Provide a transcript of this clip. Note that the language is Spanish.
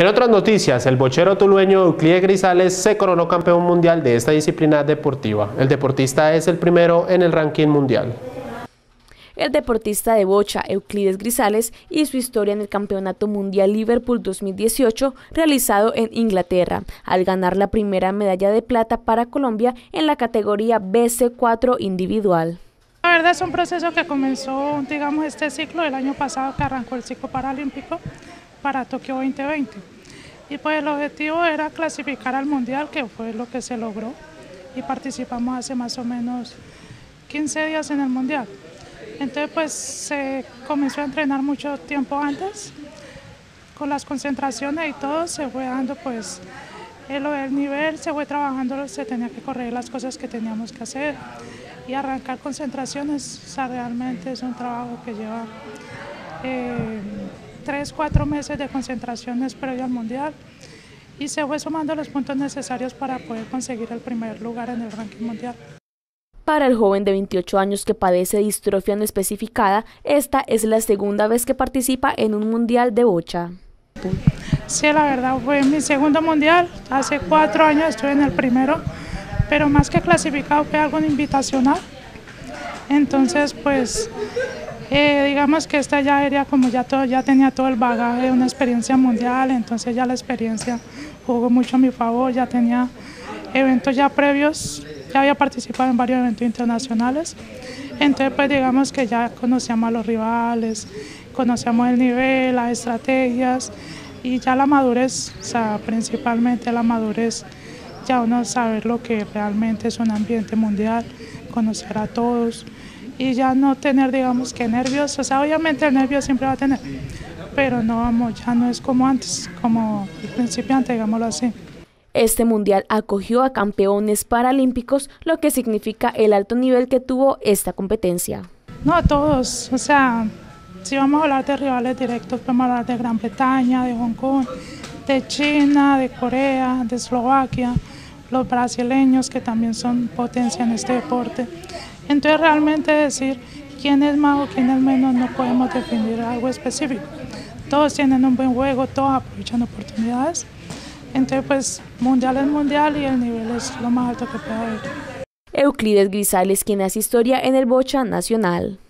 En otras noticias, el bochero tulueño Euclides Grisales se coronó campeón mundial de esta disciplina deportiva. El deportista es el primero en el ranking mundial. El deportista de bocha Euclides Grisales hizo historia en el Campeonato Mundial Liverpool 2018 realizado en Inglaterra, al ganar la primera medalla de plata para Colombia en la categoría BC4 individual. La verdad es un proceso que comenzó, digamos, este ciclo el año pasado que arrancó el ciclo paralímpico para Tokio 2020. Y pues el objetivo era clasificar al Mundial, que fue lo que se logró. Y participamos hace más o menos 15 días en el Mundial. Entonces pues se comenzó a entrenar mucho tiempo antes, con las concentraciones y todo se fue dando pues el, nivel, se fue trabajando, se tenía que correr las cosas que teníamos que hacer y arrancar concentraciones, realmente es un trabajo que lleva eh, tres, cuatro meses de concentraciones previo al Mundial y se fue sumando los puntos necesarios para poder conseguir el primer lugar en el ranking mundial. Para el joven de 28 años que padece distrofia no especificada, esta es la segunda vez que participa en un mundial de bocha. Sí, la verdad fue mi segundo mundial. Hace cuatro años estuve en el primero, pero más que clasificado fue algo invitacional. Entonces, pues, eh, digamos que esta ya era como ya, todo, ya tenía todo el bagaje una experiencia mundial, entonces ya la experiencia jugó mucho a mi favor, ya tenía eventos ya previos ya había participado en varios eventos internacionales, entonces pues digamos que ya conocíamos a los rivales, conocíamos el nivel, las estrategias y ya la madurez, o sea, principalmente la madurez, ya uno saber lo que realmente es un ambiente mundial, conocer a todos y ya no tener digamos que nervios, o sea, obviamente el nervio siempre va a tener, pero no vamos, ya no es como antes, como el principiante, digámoslo así. Este mundial acogió a campeones paralímpicos, lo que significa el alto nivel que tuvo esta competencia. No, a todos, o sea, si vamos a hablar de rivales directos, podemos hablar de Gran Bretaña, de Hong Kong, de China, de Corea, de Eslovaquia, los brasileños que también son potencia en este deporte. Entonces realmente decir quién es más o quién es menos no podemos definir algo específico. Todos tienen un buen juego, todos aprovechan oportunidades. Entonces, pues, mundial es mundial y el nivel es lo más alto que puede haber. Euclides Grisales, quien hace historia en el Bocha Nacional.